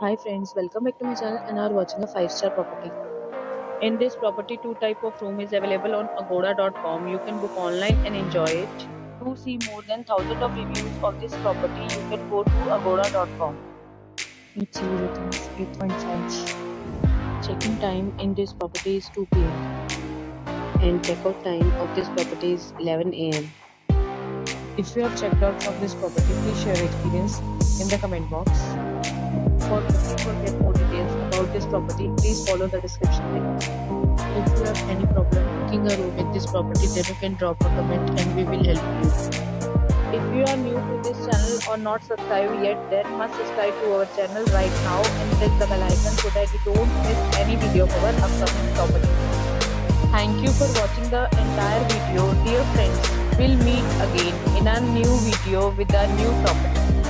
Hi friends, welcome back to my channel and are watching a 5 star property. In this property, two type of room is available on agoda.com. You can book online and enjoy it. To see more than 1000 of reviews of this property, you can go to agoda.com. Its view ratings 8.5. Check-in time in this property is 2 p.m. and check-out time of this property is 11 a.m. If you have checked out from this property, please share your experience in the comment box. For looking or get more details about this property, please follow the description link. If you have any problem booking a room in this property, then you can drop a comment and we will help you. If you are new to this channel or not subscribed yet, then must subscribe to our channel right now and click the bell icon so that you don't miss any video of our upcoming property. Thank you for watching the entire video. Dear friends, we'll meet again in a new video with a new property.